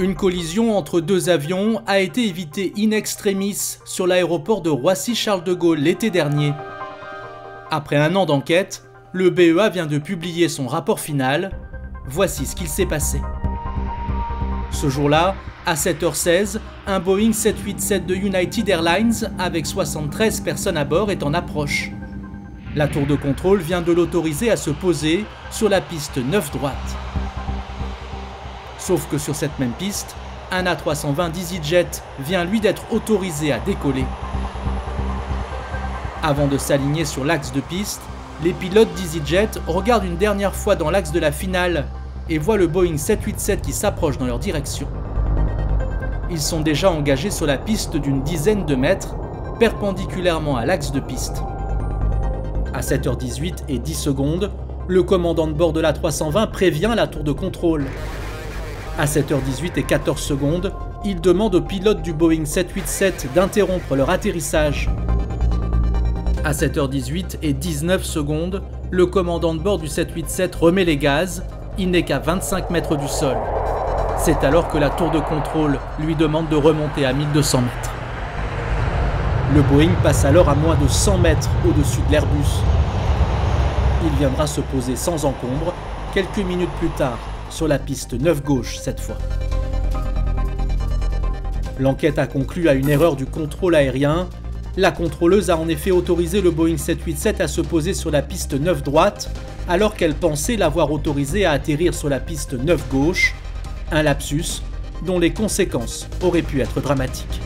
Une collision entre deux avions a été évitée in extremis sur l'aéroport de Roissy-Charles de Gaulle l'été dernier. Après un an d'enquête, le BEA vient de publier son rapport final. Voici ce qu'il s'est passé. Ce jour-là, à 7h16, un Boeing 787 de United Airlines avec 73 personnes à bord est en approche. La tour de contrôle vient de l'autoriser à se poser sur la piste 9 droite. Sauf que sur cette même piste, un A320 d'EasyJet vient lui d'être autorisé à décoller. Avant de s'aligner sur l'axe de piste, les pilotes d'EasyJet regardent une dernière fois dans l'axe de la finale et voient le Boeing 787 qui s'approche dans leur direction. Ils sont déjà engagés sur la piste d'une dizaine de mètres, perpendiculairement à l'axe de piste. À 7h18 et 10 secondes, le commandant de bord de la 320 prévient la tour de contrôle. À 7h18 et 14 secondes, il demande aux pilotes du Boeing 787 d'interrompre leur atterrissage. À 7h18 et 19 secondes, le commandant de bord du 787 remet les gaz, il n'est qu'à 25 mètres du sol. C'est alors que la tour de contrôle lui demande de remonter à 1200 mètres. Le Boeing passe alors à moins de 100 mètres au-dessus de l'Airbus. Il viendra se poser sans encombre quelques minutes plus tard sur la piste 9 gauche cette fois. L'enquête a conclu à une erreur du contrôle aérien. La contrôleuse a en effet autorisé le Boeing 787 à se poser sur la piste 9 droite alors qu'elle pensait l'avoir autorisé à atterrir sur la piste 9 gauche un lapsus dont les conséquences auraient pu être dramatiques.